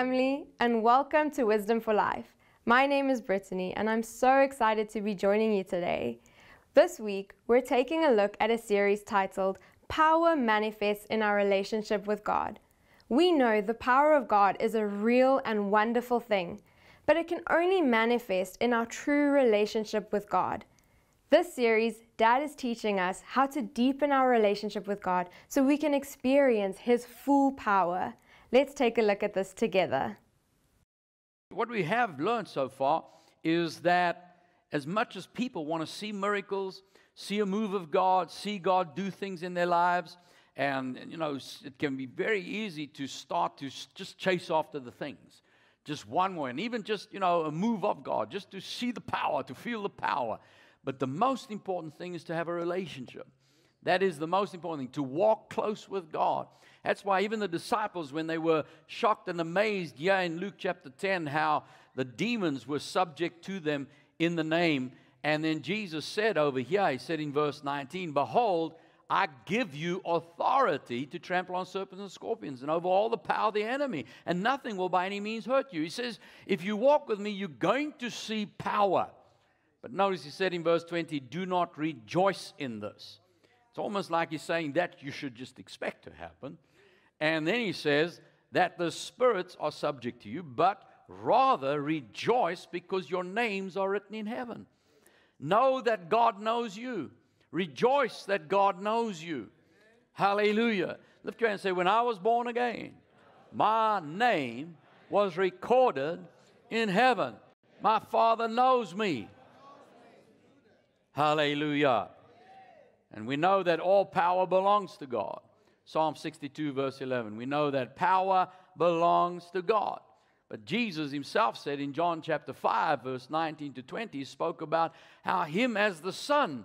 Family, and welcome to Wisdom for Life. My name is Brittany, and I'm so excited to be joining you today. This week, we're taking a look at a series titled Power Manifests in Our Relationship with God. We know the power of God is a real and wonderful thing, but it can only manifest in our true relationship with God. This series, Dad is teaching us how to deepen our relationship with God so we can experience His full power. Let's take a look at this together. What we have learned so far is that as much as people want to see miracles, see a move of God, see God do things in their lives, and you know, it can be very easy to start to just chase after the things. Just one way, and even just, you know, a move of God, just to see the power, to feel the power. But the most important thing is to have a relationship. That is the most important thing, to walk close with God. That's why even the disciples, when they were shocked and amazed, yeah, in Luke chapter 10, how the demons were subject to them in the name. And then Jesus said over here, he said in verse 19, Behold, I give you authority to trample on serpents and scorpions and over all the power of the enemy, and nothing will by any means hurt you. He says, If you walk with me, you're going to see power. But notice he said in verse 20, Do not rejoice in this. It's almost like he's saying that you should just expect to happen. And then he says that the spirits are subject to you, but rather rejoice because your names are written in heaven. Know that God knows you. Rejoice that God knows you. Hallelujah. Lift your hand and say, When I was born again, my name was recorded in heaven. My Father knows me. Hallelujah. And we know that all power belongs to God. Psalm 62, verse 11. We know that power belongs to God. But Jesus himself said in John chapter 5, verse 19 to 20, he spoke about how him as the Son,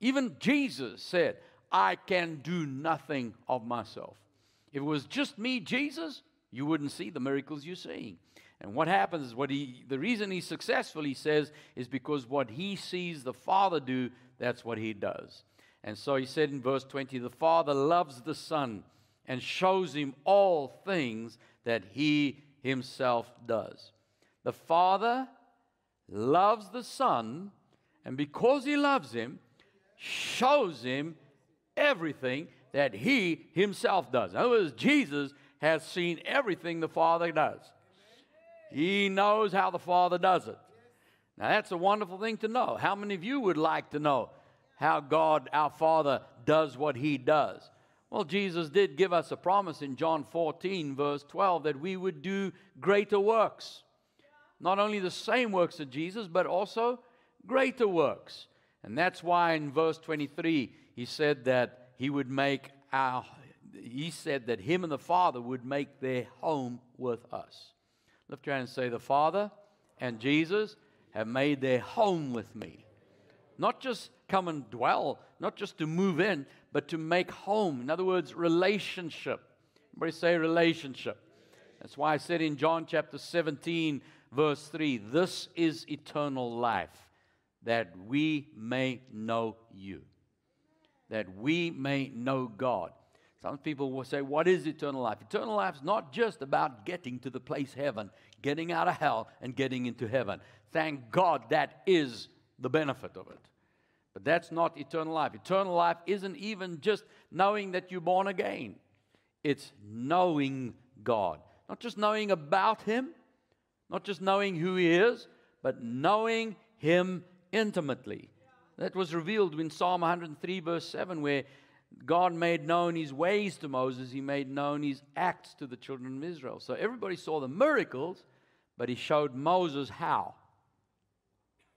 even Jesus said, I can do nothing of myself. If it was just me, Jesus, you wouldn't see the miracles you're seeing. And what happens is what he the reason he's successful, he says, is because what he sees the Father do, that's what he does. And so he said in verse 20, The Father loves the Son and shows him all things that he himself does. The Father loves the Son, and because he loves him, shows him everything that he himself does. In other words, Jesus has seen everything the Father does. He knows how the Father does it. Now, that's a wonderful thing to know. How many of you would like to know how God, our Father, does what He does. Well, Jesus did give us a promise in John 14, verse 12, that we would do greater works. Not only the same works of Jesus, but also greater works. And that's why in verse 23, he said that he would make our, he said that him and the Father would make their home with us. Lift your hand and say, The Father and Jesus have made their home with me. Not just come and dwell, not just to move in, but to make home. In other words, relationship. Everybody say relationship. That's why I said in John chapter 17, verse 3 this is eternal life, that we may know you, that we may know God. Some people will say, What is eternal life? Eternal life is not just about getting to the place heaven, getting out of hell, and getting into heaven. Thank God that is the benefit of it. That's not eternal life. Eternal life isn't even just knowing that you're born again, it's knowing God. Not just knowing about Him, not just knowing who He is, but knowing Him intimately. That was revealed in Psalm 103, verse 7, where God made known His ways to Moses, He made known His acts to the children of Israel. So everybody saw the miracles, but He showed Moses how.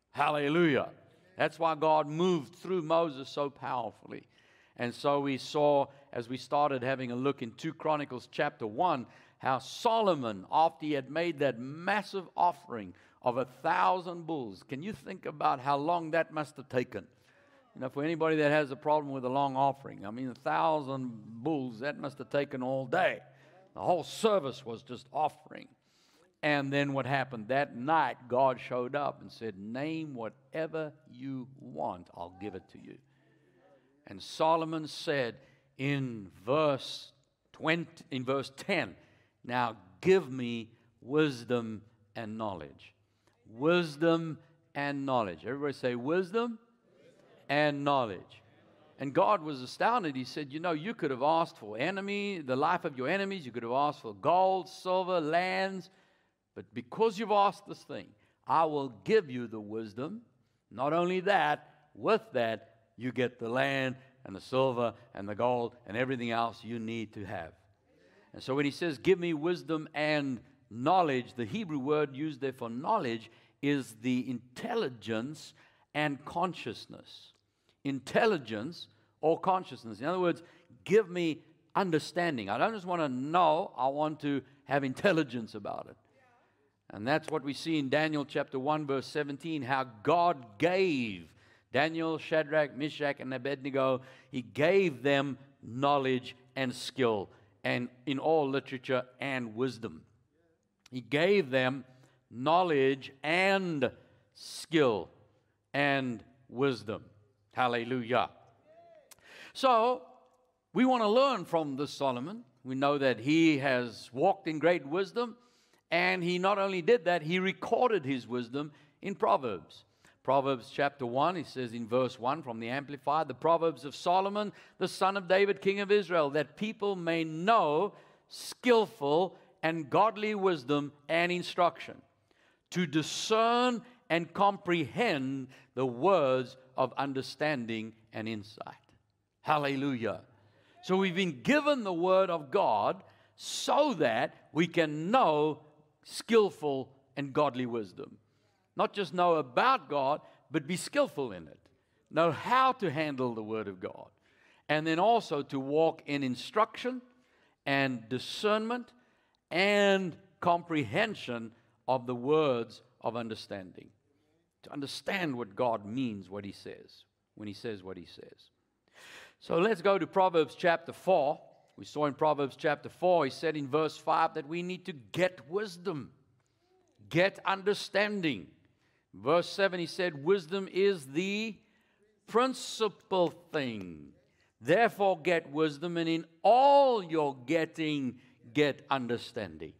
Hallelujah. That's why God moved through Moses so powerfully. And so we saw, as we started having a look in 2 Chronicles chapter 1, how Solomon, after he had made that massive offering of a thousand bulls, can you think about how long that must have taken? You know, for anybody that has a problem with a long offering, I mean, a thousand bulls, that must have taken all day. The whole service was just offering. And then what happened? That night, God showed up and said, Name whatever you want, I'll give it to you. And Solomon said in verse 20, in verse 10, Now give me wisdom and knowledge. Wisdom and knowledge. Everybody say wisdom and knowledge. And God was astounded. He said, You know, you could have asked for enemy, the life of your enemies. You could have asked for gold, silver, lands. But because you've asked this thing, I will give you the wisdom. Not only that, with that, you get the land and the silver and the gold and everything else you need to have. And so when he says, Give me wisdom and knowledge, the Hebrew word used there for knowledge is the intelligence and consciousness intelligence or consciousness. In other words, give me understanding. I don't just want to know, I want to have intelligence about it. And that's what we see in Daniel chapter 1, verse 17, how God gave Daniel, Shadrach, Meshach, and Abednego, he gave them knowledge and skill, and in all literature and wisdom. He gave them knowledge and skill and wisdom. Hallelujah. So, we want to learn from this Solomon. We know that he has walked in great wisdom, and he not only did that, he recorded his wisdom in Proverbs. Proverbs chapter 1, he says in verse 1 from the Amplified, the Proverbs of Solomon, the son of David, king of Israel, that people may know skillful and godly wisdom and instruction, to discern and comprehend the words of understanding and insight. Hallelujah. So we've been given the Word of God so that we can know skillful and godly wisdom. Not just know about God, but be skillful in it. Know how to handle the Word of God. And then also to walk in instruction and discernment and comprehension of the words of understanding to understand what God means, what He says, when He says what He says. So let's go to Proverbs chapter 4. We saw in Proverbs chapter 4, he said in verse 5 that we need to get wisdom, get understanding. Verse 7, he said, Wisdom is the principal thing. Therefore, get wisdom, and in all your getting, get understanding.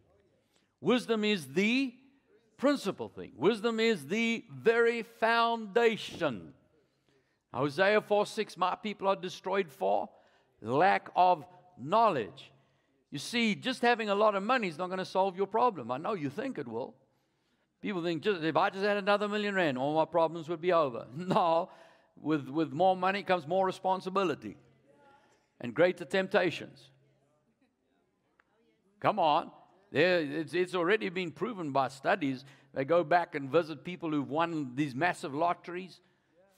Wisdom is the principal thing. Wisdom is the very foundation. Hosea 4 6, my people are destroyed for lack of knowledge. You see, just having a lot of money is not going to solve your problem. I know you think it will. People think, just, if I just had another million rand, all my problems would be over. No, with, with more money comes more responsibility and greater temptations. Come on. There, it's, it's already been proven by studies. They go back and visit people who've won these massive lotteries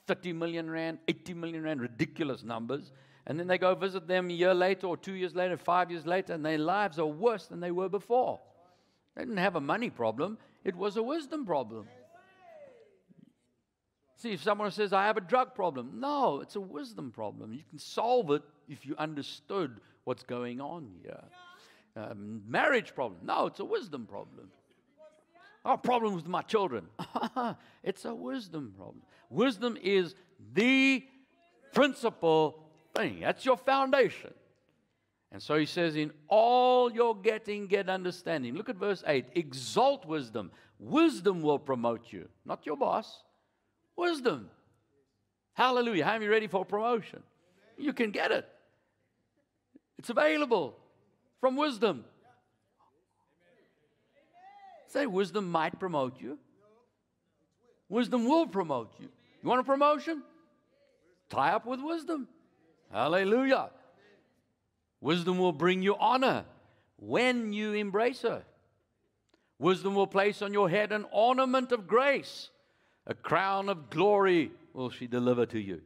30 million rand, 80 million rand, ridiculous numbers. And then they go visit them a year later or two years later, five years later, and their lives are worse than they were before. They didn't have a money problem, it was a wisdom problem. See, if someone says, I have a drug problem, no, it's a wisdom problem. You can solve it if you understood what's going on here um, marriage problem. No, it's a wisdom problem. Our problem with my children. it's a wisdom problem. Wisdom is the principal thing. That's your foundation. And so he says, In all your getting, get understanding. Look at verse 8. Exalt wisdom. Wisdom will promote you, not your boss. Wisdom. Hallelujah. How many ready for promotion? You can get it, it's available from wisdom. Say, wisdom might promote you. Wisdom will promote you. You want a promotion? Tie up with wisdom. Hallelujah. Wisdom will bring you honor when you embrace her. Wisdom will place on your head an ornament of grace, a crown of glory will she deliver to you.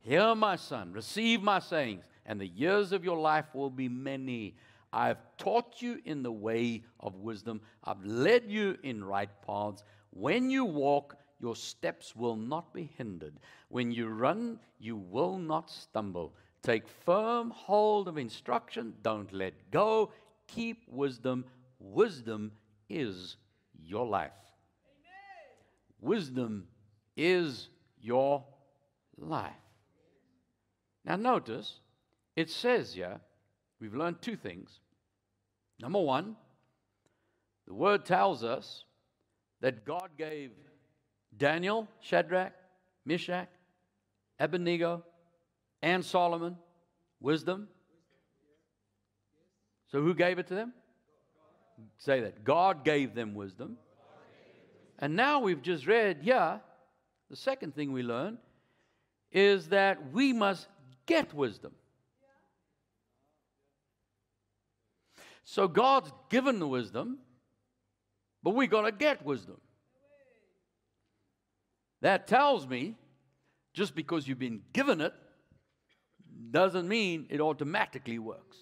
Hear, my son, receive my sayings, and the years of your life will be many. I've taught you in the way of wisdom, I've led you in right paths. When you walk, your steps will not be hindered. When you run, you will not stumble. Take firm hold of instruction, don't let go. Keep wisdom. Wisdom is your life. Amen. Wisdom is your life. Now, notice it says here, we've learned two things. Number one, The word tells us that God gave Daniel, Shadrach, Meshach, Abednego, and Solomon wisdom. So who gave it to them? Say that. God gave them wisdom. And now we've just read, yeah, the second thing we learn is that we must get wisdom. So God's given the wisdom, but we got to get wisdom. That tells me just because you've been given it doesn't mean it automatically works.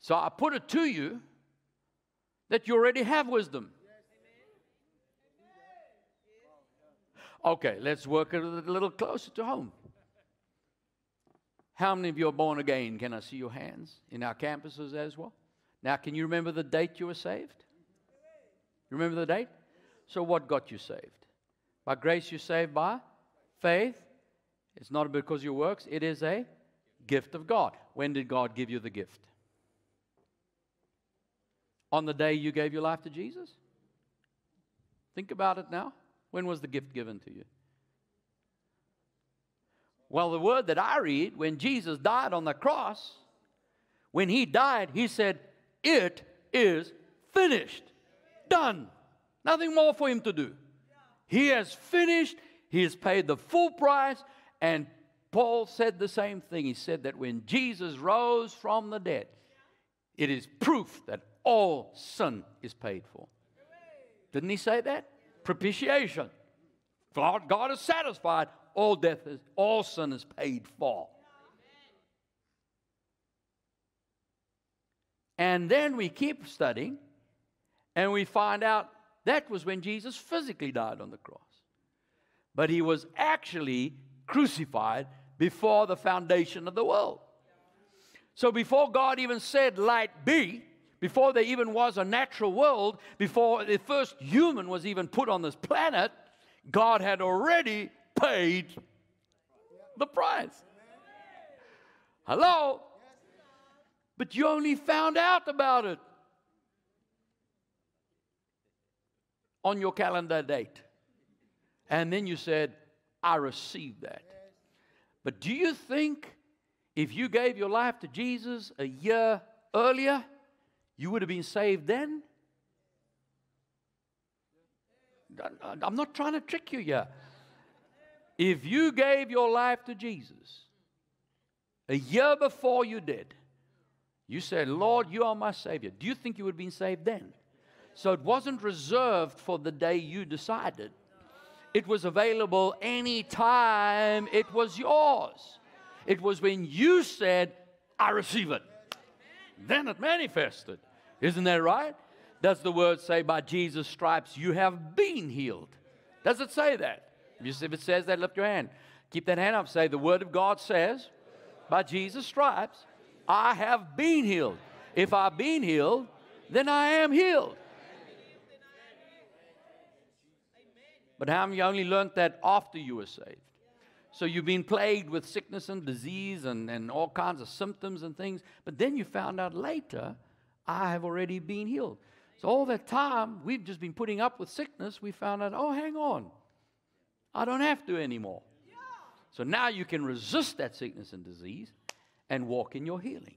So I put it to you that you already have wisdom. Okay, let's work it a little closer to home. How many of you are born again? Can I see your hands in our campuses as well? Now, can you remember the date you were saved? Remember the date? So, what got you saved? By grace, you're saved by faith. It's not because of your works, it is a gift of God. When did God give you the gift? On the day you gave your life to Jesus? Think about it now. When was the gift given to you? Well, the word that I read, when Jesus died on the cross, when he died, he said, It is finished, done. Nothing more for him to do. He has finished, he has paid the full price, and Paul said the same thing. He said that when Jesus rose from the dead, it is proof that all sin is paid for. Didn't he say that? Propitiation. God, God is satisfied. All death is, all sin is paid for. And then we keep studying, and we find out that was when Jesus physically died on the cross. But he was actually crucified before the foundation of the world. So before God even said, Light be, before there even was a natural world, before the first human was even put on this planet, God had already paid the price. Hello? But you only found out about it on your calendar date. And then you said, I received that. But do you think if you gave your life to Jesus a year earlier, you would have been saved then? I'm not trying to trick you here. If you gave your life to Jesus a year before you did, you said, Lord, you are my Savior. Do you think you would have been saved then? So it wasn't reserved for the day you decided, it was available anytime it was yours. It was when you said, I receive it. Then it manifested. Isn't that right? Does the word say, by Jesus' stripes you have been healed? Does it say that? If it says that, lift your hand. Keep that hand up. Say, the word of God says, by Jesus' stripes I have been healed. If I've been healed, then I am healed. But how many only learned that after you were saved? So you've been plagued with sickness and disease and, and all kinds of symptoms and things, but then you found out later, I have already been healed. So all that time we've just been putting up with sickness, we found out, oh, hang on, I don't have to anymore. So now you can resist that sickness and disease and walk in your healing.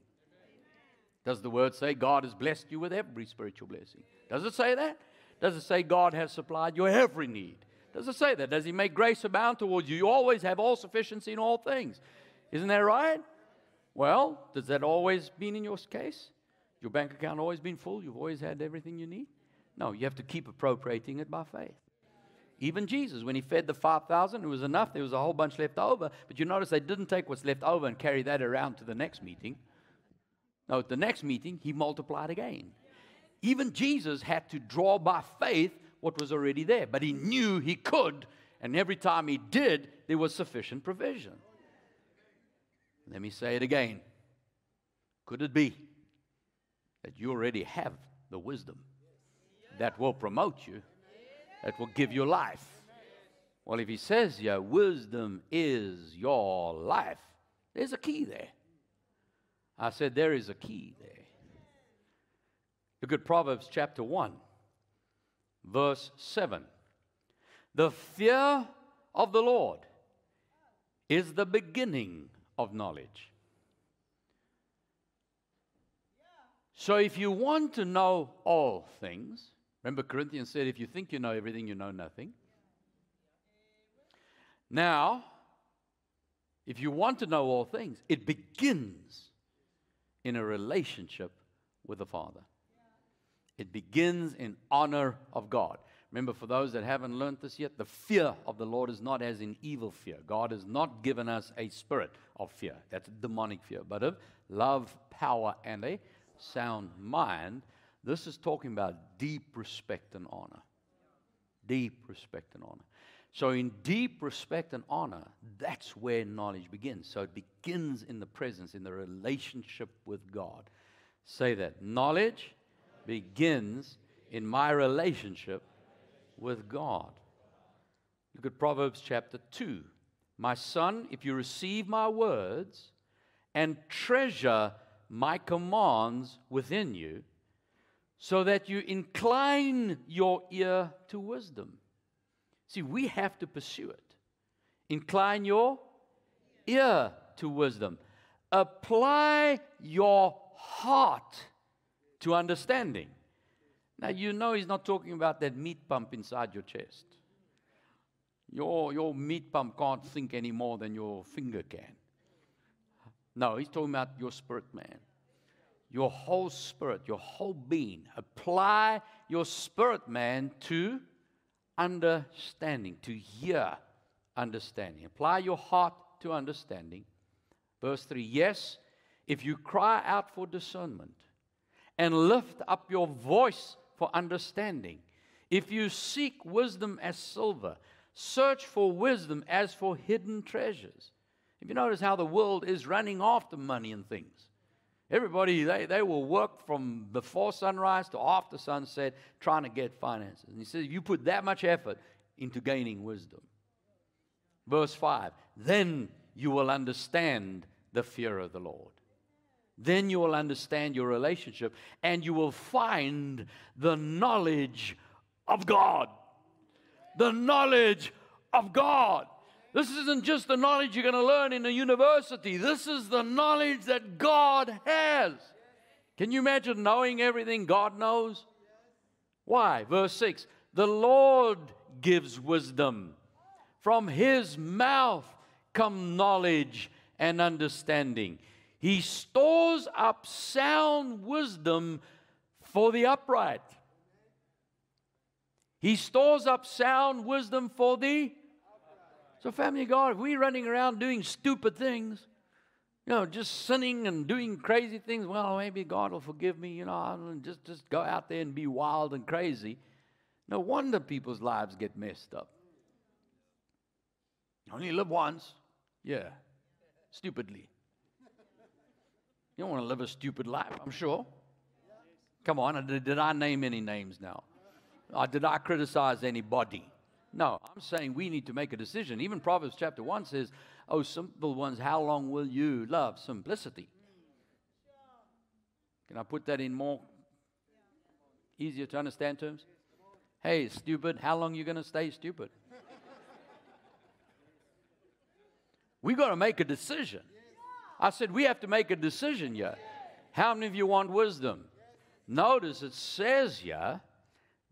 Does the word say God has blessed you with every spiritual blessing? Does it say that? Does it say God has supplied your every need? Does it say that? Does He make grace abound towards you? You always have all sufficiency in all things. Isn't that right? Well, does that always mean in your case? Your bank account always been full? You've always had everything you need? No, you have to keep appropriating it by faith. Even Jesus, when he fed the 5,000, it was enough. There was a whole bunch left over. But you notice they didn't take what's left over and carry that around to the next meeting. No, at the next meeting, he multiplied again. Even Jesus had to draw by faith what was already there, but he knew he could, and every time he did, there was sufficient provision. Let me say it again. Could it be that you already have the wisdom that will promote you, that will give you life? Well, if he says your wisdom is your life, there's a key there. I said, there is a key there. Look at Proverbs chapter 1, verse 7. The fear of the Lord is the beginning of knowledge. So if you want to know all things, remember Corinthians said, if you think you know everything, you know nothing. Now, if you want to know all things, it begins in a relationship with the Father. It begins in honor of God. Remember, for those that haven't learned this yet, the fear of the Lord is not as in evil fear. God has not given us a spirit of fear. That's demonic fear, but of love, power, and a sound mind. This is talking about deep respect and honor. Deep respect and honor. So, in deep respect and honor, that's where knowledge begins. So, it begins in the presence, in the relationship with God. Say that. Knowledge begins in my relationship with God. Look at Proverbs chapter 2. My son, if you receive my words and treasure my commands within you, so that you incline your ear to wisdom See, we have to pursue it. Incline your ear to wisdom. Apply your heart to understanding. Now, you know he's not talking about that meat pump inside your chest. Your, your meat pump can't think any more than your finger can. No, he's talking about your spirit man. Your whole spirit, your whole being. Apply your spirit man to understanding, to hear understanding. Apply your heart to understanding. Verse 3 Yes, if you cry out for discernment and lift up your voice for understanding, if you seek wisdom as silver, search for wisdom as for hidden treasures. If you notice how the world is running after money and things, Everybody, they, they will work from before sunrise to after sunset trying to get finances. And he says, You put that much effort into gaining wisdom. Verse 5 Then you will understand the fear of the Lord. Then you will understand your relationship and you will find the knowledge of God. The knowledge of God. This isn't just the knowledge you're going to learn in a university. This is the knowledge that God has. Can you imagine knowing everything God knows? Why? Verse 6 The Lord gives wisdom. From his mouth come knowledge and understanding. He stores up sound wisdom for the upright. He stores up sound wisdom for the so, family of God, if we're running around doing stupid things, you know, just sinning and doing crazy things, well, maybe God will forgive me, you know, I'll just, just go out there and be wild and crazy. No wonder people's lives get messed up. Only live once. Yeah. Stupidly. You don't want to live a stupid life, I'm sure. Come on, did, did I name any names now? Or did I criticize anybody? No, I'm saying we need to make a decision. Even Proverbs chapter 1 says, Oh, simple ones, how long will you love simplicity? Can I put that in more easier to understand terms? Hey, stupid, how long you going to stay stupid? we got to make a decision. I said, we have to make a decision here. How many of you want wisdom? Notice it says here,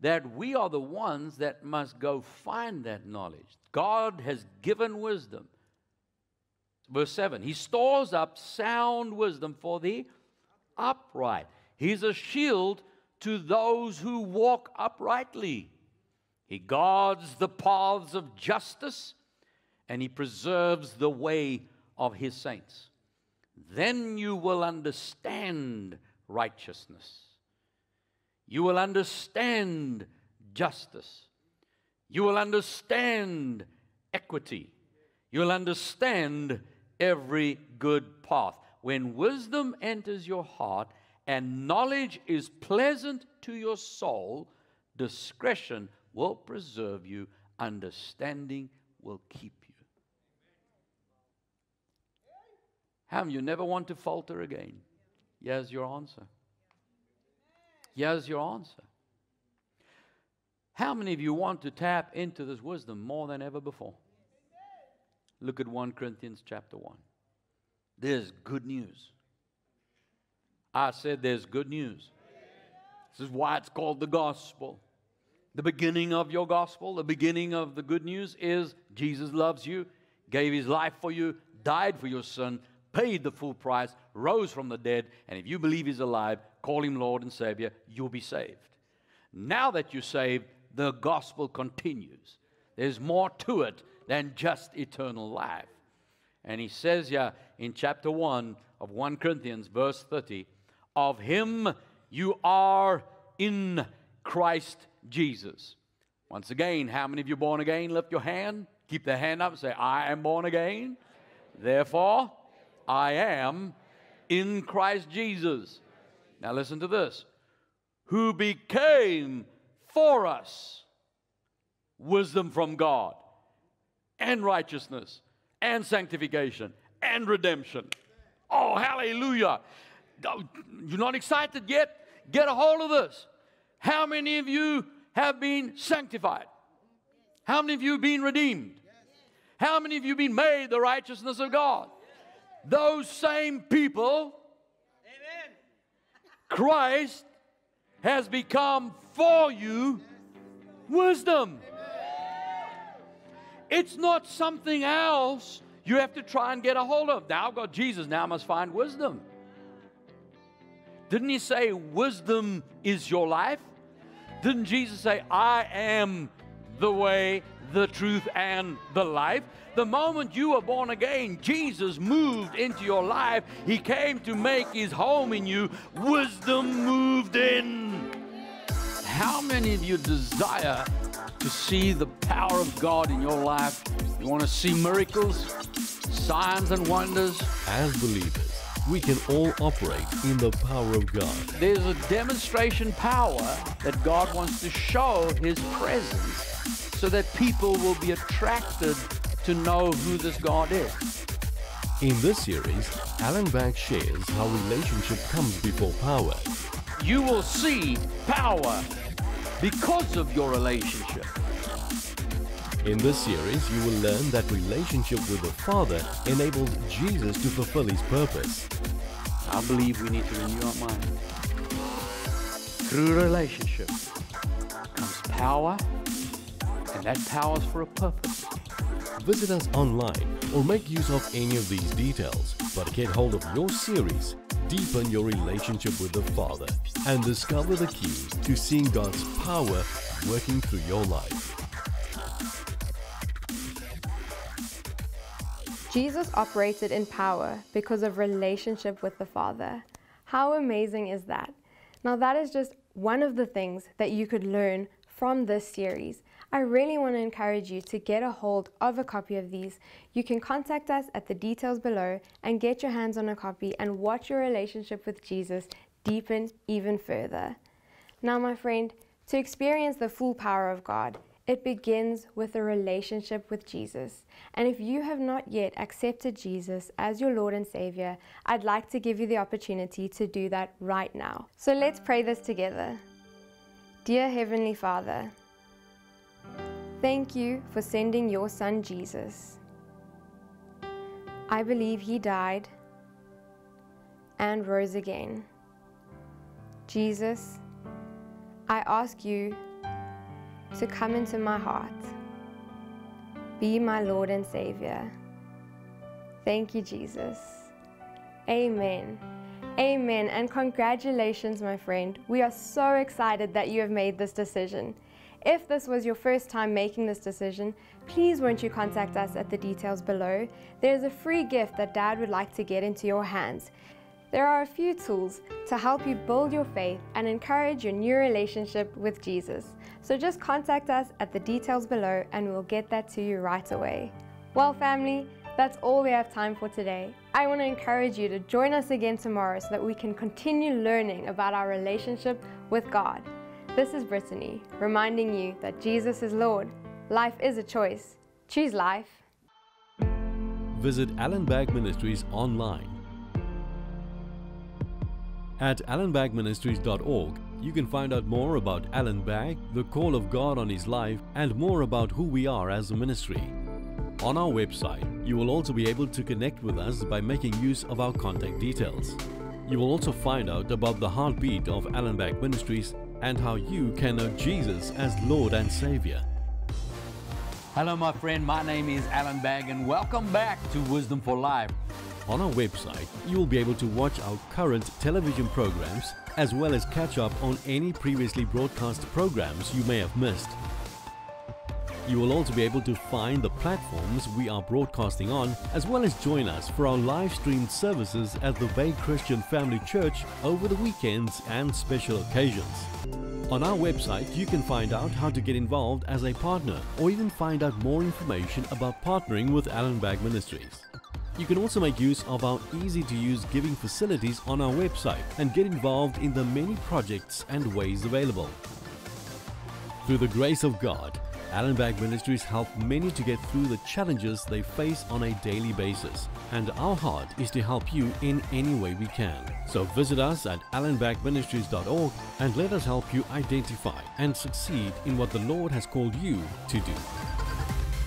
that we are the ones that must go find that knowledge. God has given wisdom. Verse 7 He stores up sound wisdom for the upright. He's a shield to those who walk uprightly. He guards the paths of justice and he preserves the way of his saints. Then you will understand righteousness you will understand justice. You will understand equity. You will understand every good path. When wisdom enters your heart and knowledge is pleasant to your soul, discretion will preserve you, understanding will keep How you never want to falter again? Here's your answer. Here's your answer. How many of you want to tap into this wisdom more than ever before? Look at 1 Corinthians chapter 1. There's good news. I said there's good news. This is why it's called the gospel. The beginning of your gospel, the beginning of the good news is Jesus loves you, gave his life for you, died for your sin, paid the full price, rose from the dead, and if you believe he's alive, call him Lord and Savior, you'll be saved. Now that you're saved, the gospel continues. There's more to it than just eternal life. And he says here in chapter 1 of 1 Corinthians, verse 30, of him you are in Christ Jesus. Once again, how many of you born again? Lift your hand. Keep the hand up say, I am born again. Therefore, I am in Christ Jesus. Now listen to this. Who became for us wisdom from God and righteousness and sanctification and redemption. Oh, hallelujah. You're not excited yet? Get a hold of this. How many of you have been sanctified? How many of you have been redeemed? How many of you have been made the righteousness of God? Those same people, Christ has become for you wisdom. It's not something else you have to try and get a hold of. Now I've got Jesus, now I must find wisdom. Didn't he say wisdom is your life? Didn't Jesus say, I am the way, the truth, and the life? The moment you were born again, Jesus moved into your life. He came to make his home in you. Wisdom moved in. How many of you desire to see the power of God in your life? You want to see miracles, signs, and wonders? As believers, we can all operate in the power of God. There's a demonstration power that God wants to show His presence so that people will be attracted to know who this God is. In this series, Allan Bagg shares how relationship comes before power. You will see power because of your relationship. In this series, you will learn that relationship with the Father enables Jesus to fulfill his purpose. I believe we need to renew our mind. Through relationship comes power, that power is for a purpose. Visit us online or make use of any of these details, but get hold of your series, deepen your relationship with the Father, and discover the key to seeing God's power working through your life. Jesus operated in power because of relationship with the Father. How amazing is that? Now, that is just one of the things that you could learn from this series. I really want to encourage you to get a hold of a copy of these. You can contact us at the details below and get your hands on a copy and watch your relationship with Jesus deepen even further. Now, my friend, to experience the full power of God, it begins with a relationship with Jesus. And if you have not yet accepted Jesus as your Lord and Savior, I'd like to give you the opportunity to do that right now. So let's pray this together. Dear Heavenly Father, thank you for sending your Son Jesus. I believe He died and rose again. Jesus, I ask you to come into my heart. Be my Lord and Savior. Thank you, Jesus. Amen. Amen. And congratulations, my friend. We are so excited that you have made this decision. If this was your first time making this decision, please won't you contact us at the details below. There's a free gift that Dad would like to get into your hands. There are a few tools to help you build your faith and encourage your new relationship with Jesus. So just contact us at the details below and we'll get that to you right away. Well, family, that's all we have time for today. I want to encourage you to join us again tomorrow so that we can continue learning about our relationship with God. This is Brittany, reminding you that Jesus is Lord. Life is a choice. Choose life. Visit Allan Bagg Ministries online at allanbaggministries.org you can find out more about Allan Bagg, the call of God on his life, and more about who we are as a ministry. On our website, you will also be able to connect with us by making use of our contact details. You will also find out about the heartbeat of Allan Bagg Ministries and how you can know Jesus as Lord and Savior. Hello, my friend. My name is Allan Bagg, and welcome back to Wisdom for Life. On our website, you will be able to watch our current television programs as well as catch up on any previously broadcast programs you may have missed. You will also be able to find the platforms we are broadcasting on, as well as join us for our live streamed services at the Bay Christian Family Church over the weekends and special occasions. On our website, you can find out how to get involved as a partner or even find out more information about partnering with Allan Bagg Ministries. You can also make use of our easy to use giving facilities on our website and get involved in the many projects and ways available. Through the grace of God, Allan Bagg Ministries help many to get through the challenges they face on a daily basis. And our heart is to help you in any way we can. So visit us at allanbaggministries.org and let us help you identify and succeed in what the Lord has called you to do.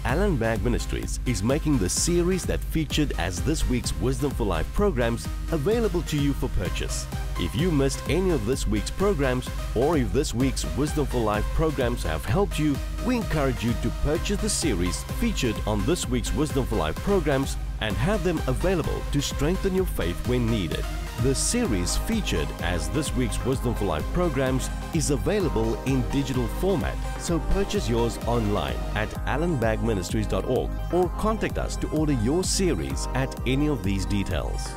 Allan Bagg Ministries is making the series that featured as this week's Wisdom for Life programs available to you for purchase. If you missed any of this week's programs, or if this week's Wisdom for Life programs have helped you, we encourage you to purchase the series featured on this week's Wisdom for Life programs and have them available to strengthen your faith when needed. The series featured as this week's Wisdom for Life programs is available in digital format, so purchase yours online at allanbaggministries.org or contact us to order your series at any of these details.